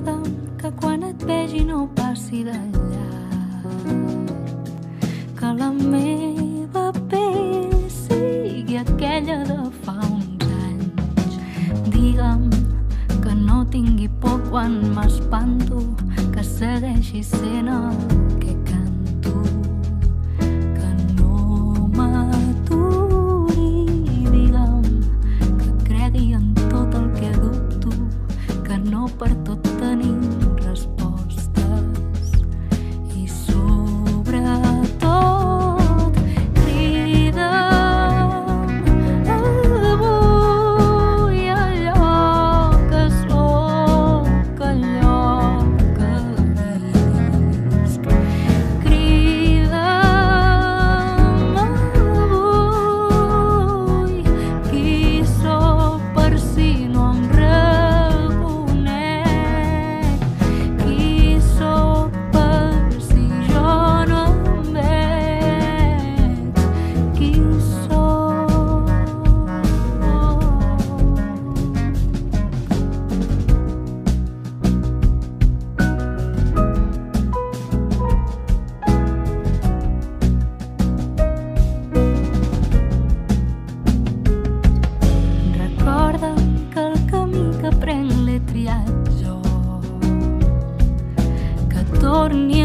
Recorda'm que quan et vegi no passi d'allà que la meva pell sigui aquella de fa uns anys. Digue'm que no tingui por quan m'espanto, que segueixi sent el per tot tenim respecte important